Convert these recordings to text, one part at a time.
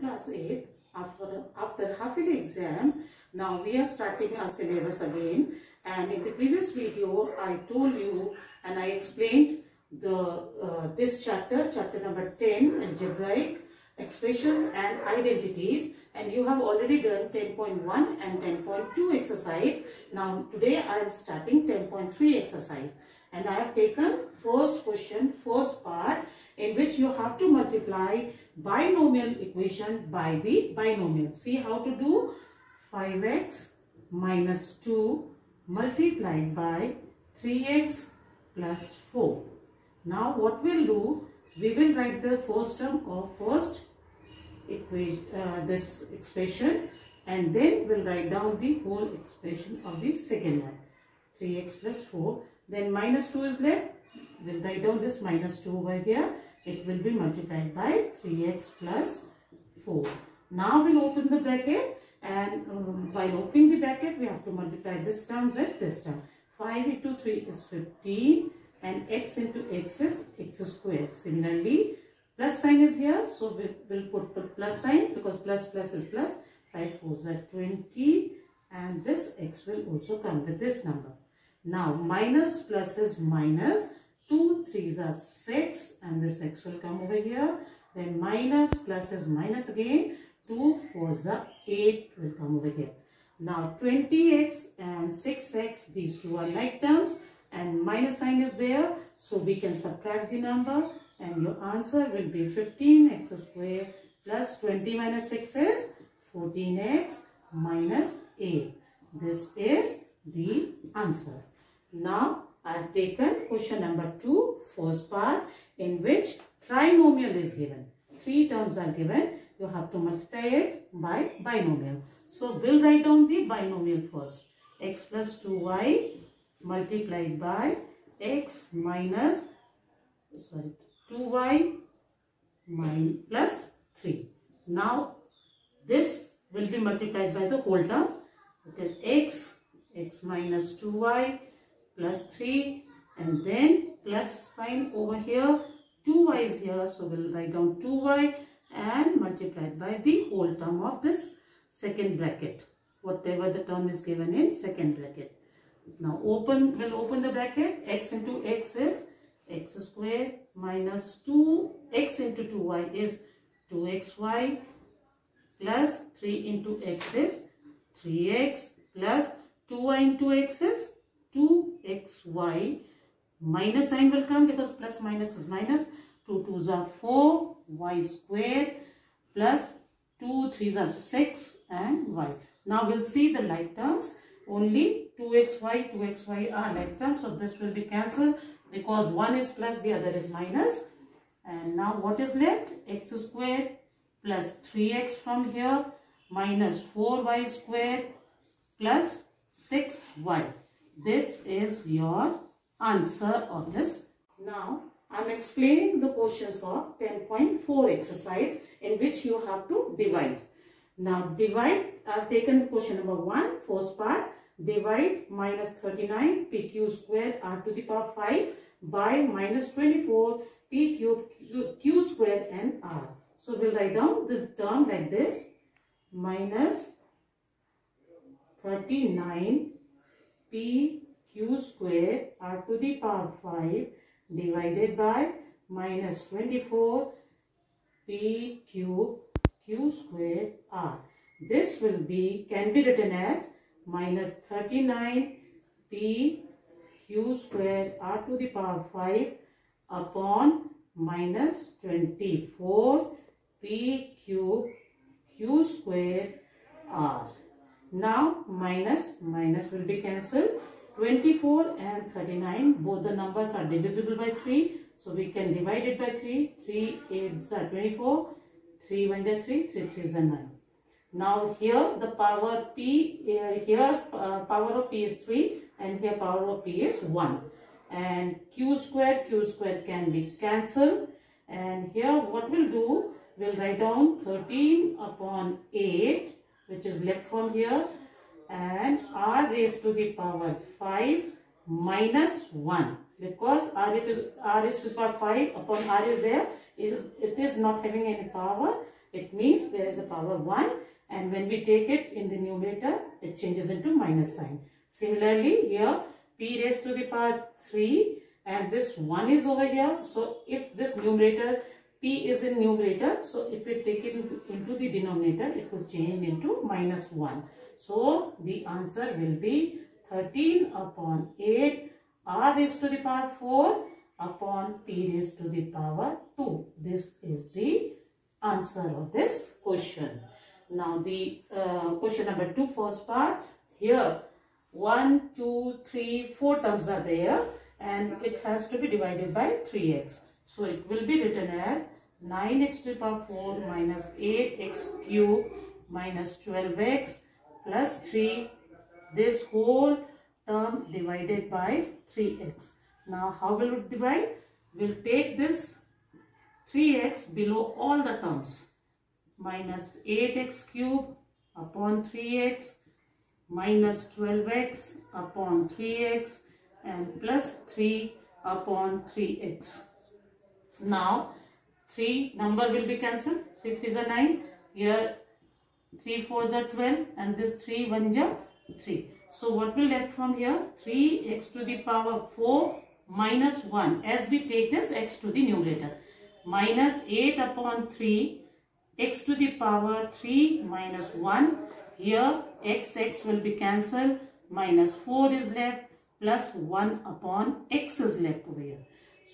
class 8 after, after half yearly exam. Now we are starting our syllabus again and in the previous video I told you and I explained the uh, this chapter, chapter number 10 algebraic expressions and identities and you have already done 10.1 and 10.2 exercise. Now today I am starting 10.3 exercise and I have taken first question, first part in which you have to multiply binomial equation by the binomial. See how to do 5x minus 2 multiplied by 3x plus 4. Now what we'll do, we will write the first term of first equation, uh, this expression and then we'll write down the whole expression of the second one. 3x plus 4 then minus 2 is left. We'll write down this minus 2 over here. It will be multiplied by 3x plus 4. Now we'll open the bracket and um, while opening the bracket we have to multiply this term with this term. 5 into 3 is 15 and x into x is x square. Similarly plus sign is here so we will put the plus sign because plus plus is plus. 5 4 are 20 and this x will also come with this number. Now minus plus is minus. 2 3s are 6 and this x will come over here. Then minus plus is minus again. 2 4s are 8 will come over here. Now 20x and 6x these two are like terms and minus sign is there. So we can subtract the number and your answer will be 15x square plus 20 minus 6 is 14x minus 8. This is the answer. Now, I have taken question number 2, first part, in which trinomial is given. Three terms are given. You have to multiply it by binomial. So, we'll write down the binomial first. x plus 2y multiplied by x minus, sorry, 2y plus 3. Now, this will be multiplied by the whole term. It is x, x minus 2y plus 3 and then plus sign over here 2y is here. So we'll write down 2y and multiplied by the whole term of this second bracket. Whatever the term is given in second bracket. Now open we'll open the bracket. X into x is x square minus 2x into 2y is 2xy plus 3 into x is 3x plus 2y into x is 2xy minus sign will come because plus minus is minus 2 2s are 4 y square plus 2 3s are 6 and y. Now we'll see the like terms only 2xy 2xy are like terms so this will be cancelled because one is plus the other is minus and now what is left x square plus 3x from here minus 4y square plus 6y. This is your answer of this. Now, I am explaining the questions of 10.4 exercise in which you have to divide. Now, divide, I have taken question number 1, first part. Divide minus 39 pq square r to the power 5 by minus 24 p cube q square and r. So, we'll write down the term like this. Minus 39 p q square r to the power 5 divided by minus 24 p q q square r. This will be can be written as minus 39 p q square r to the power 5 upon minus 24 p q q square r. Now minus minus will be cancelled. 24 and 39 both the numbers are divisible by 3. So we can divide it by 3. 3 8s are 24. 3 1 are 3. 3 3 is 9. Now here the power p uh, here uh, power of p is 3 and here power of p is 1. And q square q square can be cancelled. And here what we'll do we'll write down 13 upon 8 which is left from here and r raised to the power 5 minus 1 because r is, r is to the power 5 upon r is there is it is not having any power it means there is a power 1 and when we take it in the numerator, it changes into minus sign. Similarly, here p raised to the power 3 and this 1 is over here. So, if this numerator p is in numerator, so if we take it into the denominator, it will change into minus 1. So, the answer will be 13 upon 8 r raised to the power 4 upon p raised to the power 2. This is the answer of this question. Now the uh, question number 2 first part. Here 1, 2, 3, 4 terms are there and it has to be divided by 3x. So it will be written as 9x to the power 4 minus 8x cube minus 12x plus 3 this whole term divided by 3x. Now how will it divide? We'll take this 3x below all the terms minus 8x cube upon 3x minus 12x upon 3x and plus 3 upon 3x. Now 3 number will be cancelled. 3 3 is a 9. Here 3 4 is a 12 and this 3 1 is a 3. So what will left from here? 3x to the power 4 minus 1 as we take this x to the numerator. Minus 8 upon 3 x to the power 3 minus 1. Here x x will be cancelled minus 4 is left plus 1 upon x is left over here.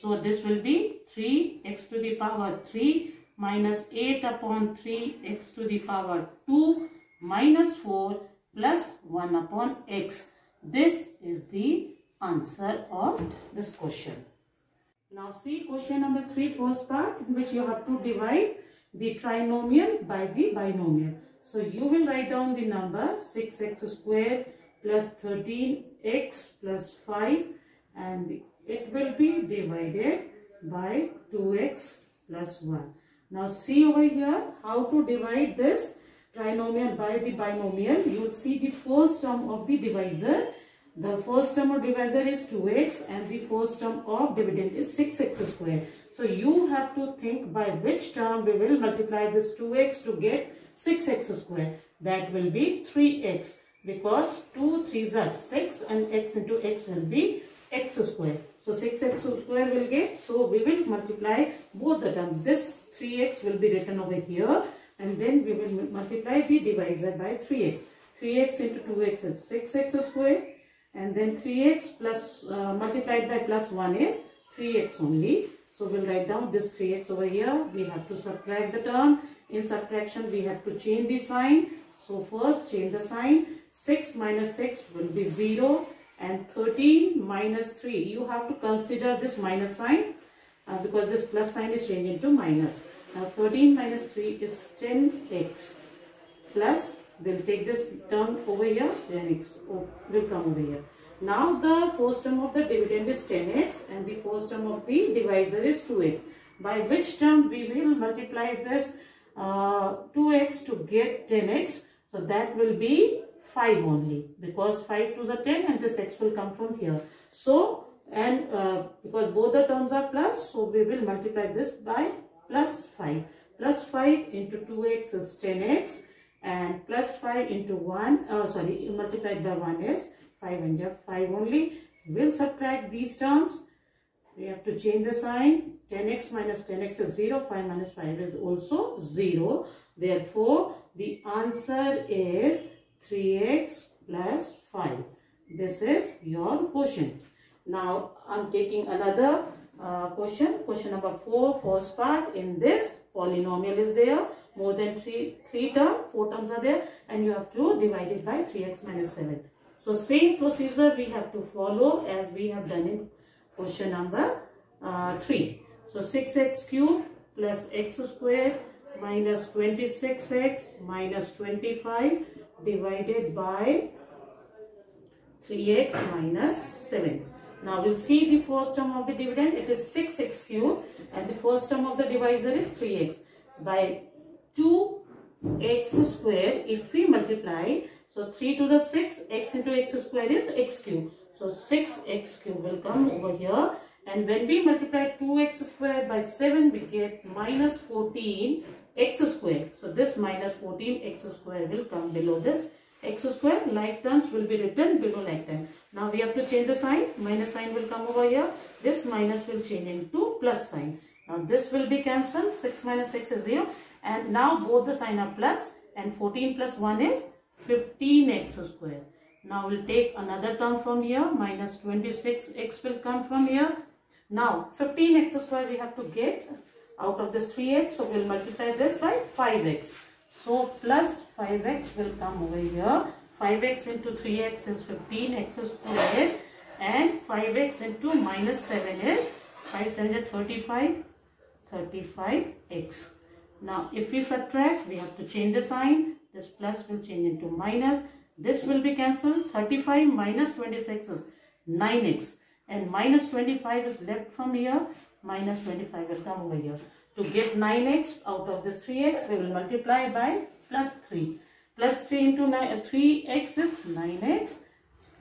So this will be 3 x to the power 3 minus 8 upon 3 x to the power 2 minus 4 plus 1 upon x. This is the answer of this question. Now see question number 3 first part in which you have to divide the trinomial by the binomial. So you will write down the number 6x square plus 13x plus 5 and it will be divided by 2x plus 1. Now see over here how to divide this trinomial by the binomial. You will see the first term of the divisor. The first term of divisor is 2x and the first term of dividend is 6x square. So you have to think by which term we will multiply this 2x to get 6x square. That will be 3x because 2 3s are 6 and x into x will be x square. So 6x square will get, so we will multiply both the terms. This 3x will be written over here and then we will multiply the divisor by 3x. 3x into 2x is 6x square and then 3x plus uh, multiplied by plus 1 is 3x only. So we'll write down this 3x over here. We have to subtract the term. In subtraction we have to change the sign. So first change the sign. 6 minus 6 will be 0 and 13 minus 3. You have to consider this minus sign uh, because this plus sign is changed into minus. Now 13 minus 3 is 10x plus we'll take this term over here 10x oh, will come over here. Now the first term of the dividend is 10x and the first term of the divisor is 2x. By which term we will multiply this uh, 2x to get 10x. So that will be 5 only because 5 to the 10 and this x will come from here. So and uh, because both the terms are plus so we will multiply this by plus 5. Plus 5 into 2x is 10x and plus 5 into 1 oh sorry multiplied by 1 is 5 and 5 only. We'll subtract these terms. We have to change the sign. 10x minus 10x is 0. 5 minus 5 is also 0. Therefore, the answer is 3x plus 5. This is your question. Now, I'm taking another uh, question. Question number 4, first part. In this, polynomial is there. More than 3, three terms, 4 terms are there. And you have to divide it by 3x minus 7. So, same procedure we have to follow as we have done in question number uh, 3. So, 6x cube plus x square minus 26x minus 25 divided by 3x minus 7. Now we'll see the first term of the dividend. It is 6x cube and the first term of the divisor is 3x. By 2x square if we multiply. So 3 to the 6 x into x square is x cube. So 6x cube will come over here and when we multiply 2x square by 7 we get minus 14 x square. So this minus 14x square will come below this x square. Like terms will be written below like term. Now we have to change the sign. Minus sign will come over here. This minus will change into plus sign. Now this will be cancelled. 6 minus 6 is 0. And now both the sign are plus and 14 plus 1 is 15x square. Now we'll take another term from here. Minus 26x will come from here. Now 15x square we have to get out of this 3x. So we'll multiply this by 5x. So plus 5x will come over here. 5x into 3x is 15x squared and 5x into minus 7 is 5 7 is 35 35x. Now if we subtract we have to change the sign. This plus will change into minus. This will be cancelled. 35 minus 26 is 9x and minus 25 is left from here. Minus 25 will come over here. To get 9x out of this 3x, we will multiply by plus 3. Plus 3 into 9, 3x is 9x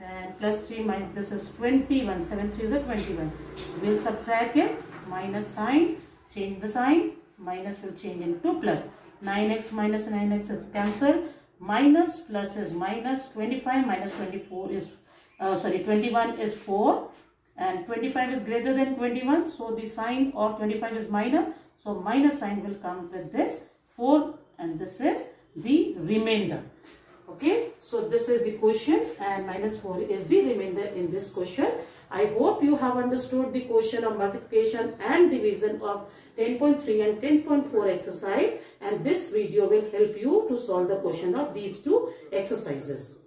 and plus 3 minus this is 21. 7 3 is a 21. We will subtract it, minus sign, change the sign, minus will change into plus. 9x minus 9x is cancelled. Minus plus is minus 25 minus 24 is, uh, sorry 21 is 4 and 25 is greater than 21. So the sign of 25 is minor. So minus sign will come with this 4 and this is the remainder. Okay, so this is the question and minus 4 is the remainder in this question. I hope you have understood the question of multiplication and division of 10.3 and 10.4 exercise and this video will help you to solve the question of these two exercises.